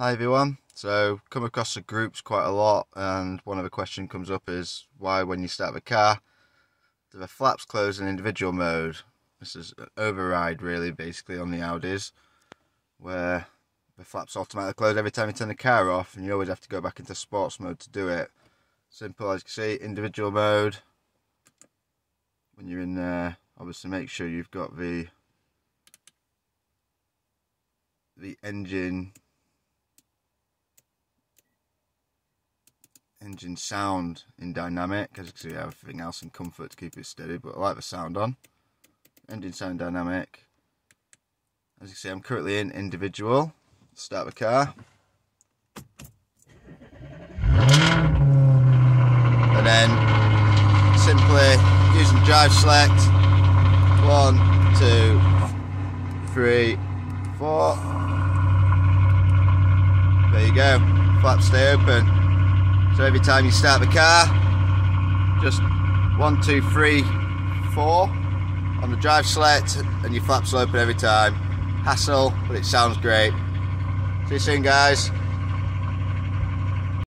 Hi everyone. So come across the groups quite a lot and one of the question comes up is why when you start the car do the flaps close in individual mode? This is an override really basically on the Audis where the flaps automatically close every time you turn the car off and you always have to go back into sports mode to do it. Simple as you can see, individual mode. When you're in there, obviously make sure you've got the the engine engine sound in dynamic as you see everything else in comfort to keep it steady but I like the sound on. Engine sound dynamic. As you can see I'm currently in individual. Start the car. And then simply using drive select. One two three four. There you go. Flaps stay open so every time you start the car, just one, two, three, four on the drive select and your flaps open every time. Hassle, but it sounds great. See you soon guys.